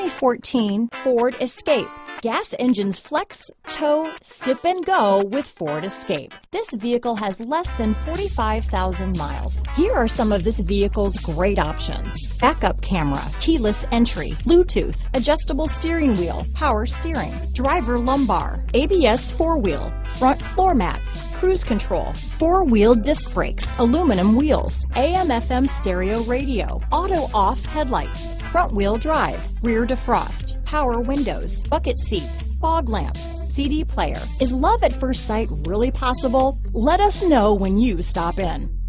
2014 Ford Escape. Gas engines flex, tow, sip and go with Ford Escape. This vehicle has less than 45,000 miles. Here are some of this vehicle's great options. Backup camera, keyless entry, Bluetooth, adjustable steering wheel, power steering, driver lumbar, ABS four-wheel, front floor mats, cruise control, four-wheel disc brakes, aluminum wheels, AM FM stereo radio, auto off headlights, front wheel drive, rear defrost, power windows, bucket seats, fog lamps, CD player. Is love at first sight really possible? Let us know when you stop in.